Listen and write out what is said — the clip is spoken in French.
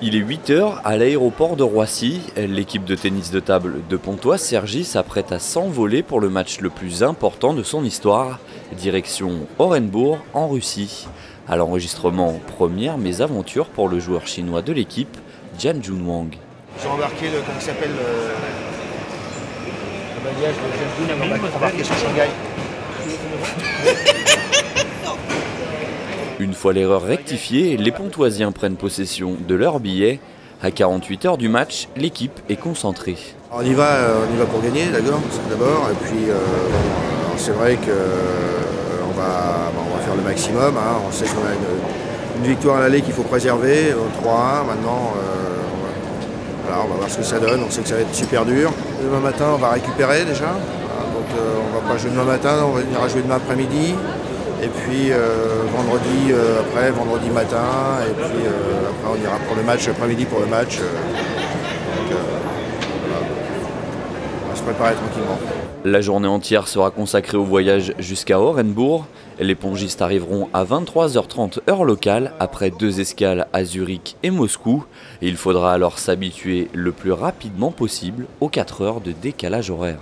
Il est 8h à l'aéroport de Roissy. L'équipe de tennis de table de Pontoise, Sergi, s'apprête à s'envoler pour le match le plus important de son histoire. Direction Orenbourg, en Russie. À l'enregistrement, première mésaventure pour le joueur chinois de l'équipe, Jian Junwang. J'ai embarqué le, comment il s'appelle, le, le bagage de Jian Jun, embarqué sur Shanghai. Une fois l'erreur rectifiée, les Pontoisiens prennent possession de leur billet. À 48 heures du match, l'équipe est concentrée. On y va, euh, pour gagner d'abord, d'abord, et puis euh, c'est vrai qu'on euh, va, faire le maximum. Hein. On sait qu'on a une, victoire à l'aller qu'il faut préserver, 3-1 maintenant. Voilà, on va voir ce que ça donne. On sait que ça va être super dur. Demain matin, on va récupérer déjà. Hein. Donc on va pas jouer demain matin, on va venir jouer demain après-midi. Et puis euh, vendredi euh, après, vendredi matin, et puis euh, après on ira pour le match, après-midi pour le match. Donc, voilà. On va se préparer tranquillement. La journée entière sera consacrée au voyage jusqu'à Orenbourg. Les pongistes arriveront à 23h30 heure locale après deux escales à Zurich et Moscou. il faudra alors s'habituer le plus rapidement possible aux 4 heures de décalage horaire.